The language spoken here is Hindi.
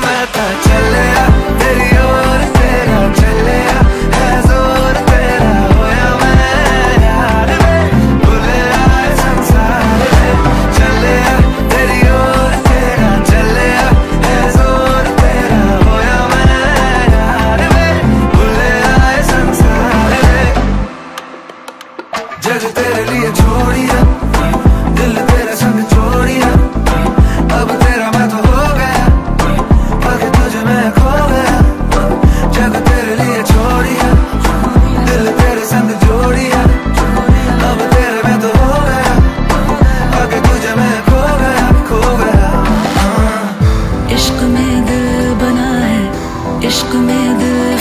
मैं तो तेरा चले है यार में आए संसार में चले तेरा चले है ज़ोर तेरा होया मैं में भूले आए संसार में जग तेरे लिए में दिल बना है इश्क में दिल